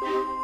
Paketem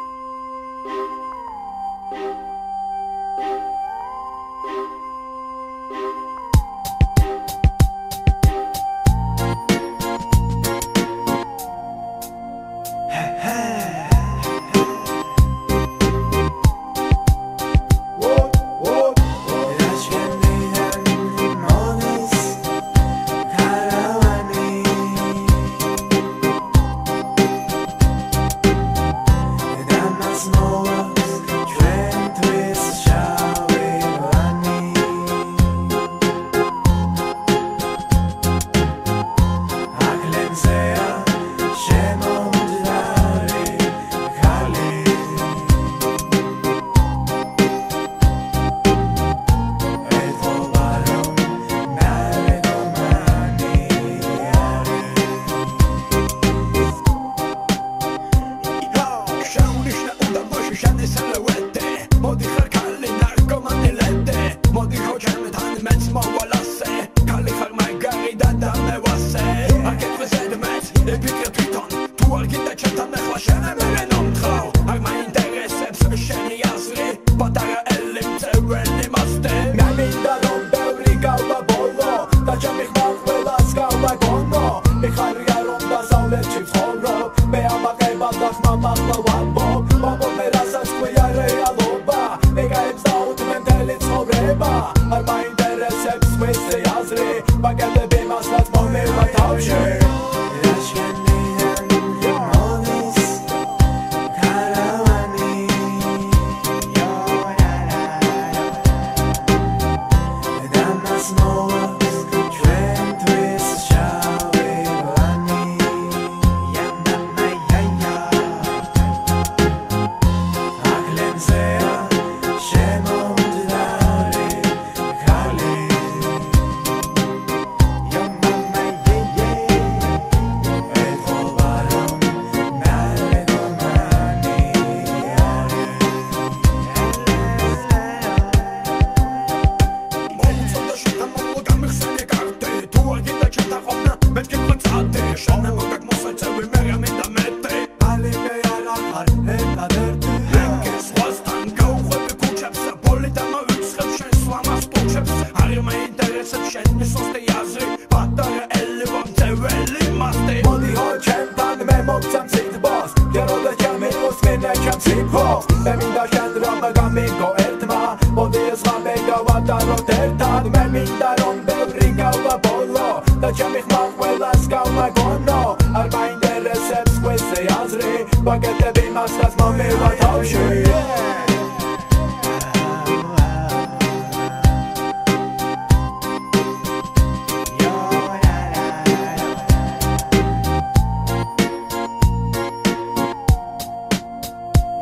Baguette de masters, mamy łatał you,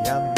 yeah.